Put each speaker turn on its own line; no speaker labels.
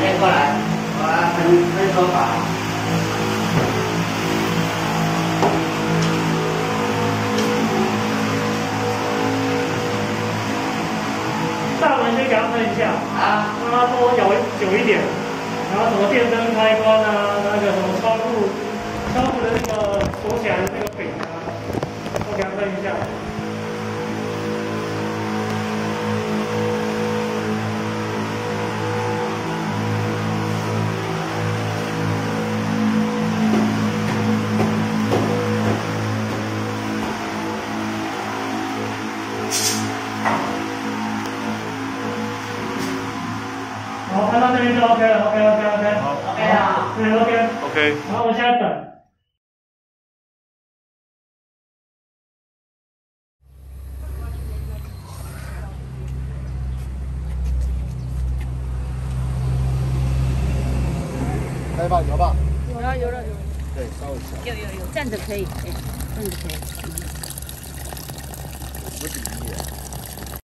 先过来，我来分分手法。
大门先给他喷一下，
啊，
让他多咬久一点，然后什么电灯开关啊，那个什么窗户，窗户的那个锁起来的那个柄啊，都给他喷一下。好，看到这边就 OK 了，OK OK OK。
好
OK 啊，
对
OK，，OK，
然后我现在等。
来吧，摇吧。
有了有了有了，
对，稍微小，
有有有，站着可以，哎，站着可以。